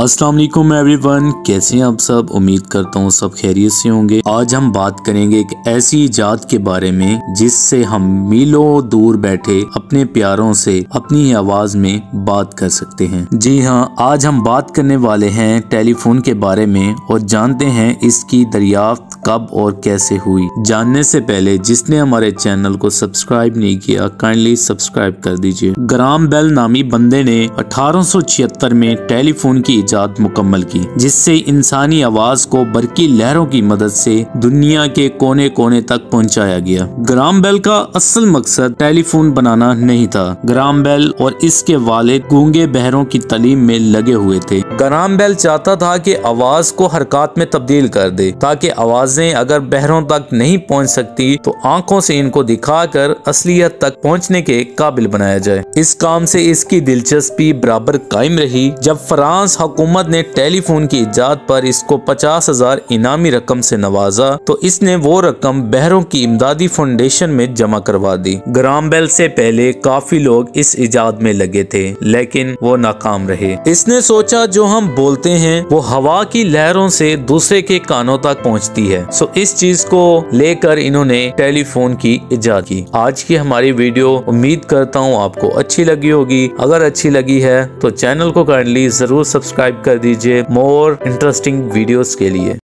अस्सलाम वालेकुम एवरीवन, कैसे हैं आप सब? उम्मीद करता हूँ सब खैरियत से होंगे। आज हम बात करेंगे एक ऐसी इजाद के बारे में, जिससे हम मीलों दूर बैठे अपने प्यारों से अपनी आवाज़ में बात कर सकते हैं। जी हाँ आज हम बात करने वाले हैं टेलीफोन के बारे में, और जानते हैं इसकी दरियाफ्त कब और कैसे हुई। जानने से पहले, जिसने हमारे चैनल को सब्सक्राइब नहीं किया काइंडली सब्सक्राइब कर दीजिए। ग्राम बेल नामी बंदे ने अठारह में टेलीफोन की इजाद मुकम्मल की, जिससे इंसानी आवाज़ को बरकी लहरों की मदद से दुनिया के कोने कोने तक पहुँचाया गया। ग्राम बेल का असल मकसद टेलीफोन बनाना नहीं था। ग्राम बेल और इसके वाले गूँगे बहरों की तलीम में लगे हुए थे। ग्राम बेल चाहता था कि आवाज़ को हरकत में तब्दील कर दे, ताकि आवाज़ें अगर बहरों तक नहीं पहुँच सकती तो आँखों से इनको दिखाकर असलियत तक पहुँचने के काबिल बनाया जाए। इस काम से इसकी दिलचस्पी बराबर कायम रही, जब फ्रांस हुकूमत ने टेलीफोन की इजाद पर इसको पचास हज़ार इनामी रकम से नवाजा तो इसने वो रकम बहरों की इमदादी फाउंडेशन में जमा करवा दी। ग्राम बेल से पहले काफ़ी लोग इस इजाद में लगे थे, लेकिन वो नाकाम रहे। इसने सोचा, जो हम बोलते हैं, वो हवा की लहरों से दूसरे के कानों तक पहुँचती है। सो इस चीज़ को लेकर इन्होंने टेलीफोन की इजाद की। आज की हमारी वीडियो, उम्मीद करता हूँ आपको अच्छी लगी होगी। अगर अच्छी लगी है तो चैनल को काइंडली ज़रूर सब्सक्राइब कर दीजिए। मोर इंटरेस्टिंग वीडियोस के लिए।